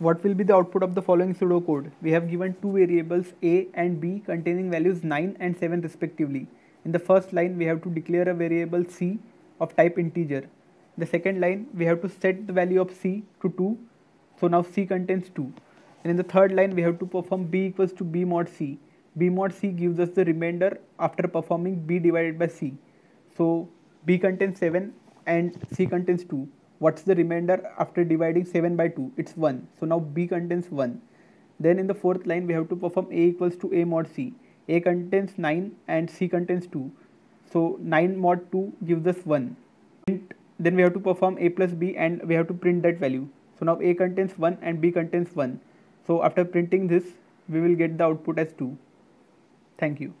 What will be the output of the following pseudocode? We have given two variables a and b containing values 9 and 7 respectively. In the first line, we have to declare a variable c of type integer. The second line, we have to set the value of c to 2. So now c contains 2. And in the third line, we have to perform b equals to b mod c. b mod c gives us the remainder after performing b divided by c. So b contains 7 and c contains 2 what's the remainder after dividing 7 by 2 it's 1 so now b contains 1 then in the fourth line we have to perform a equals to a mod c. A contains 9 and c contains 2 so 9 mod 2 gives us 1 then we have to perform a plus b and we have to print that value. So now a contains 1 and b contains 1 so after printing this we will get the output as 2 thank you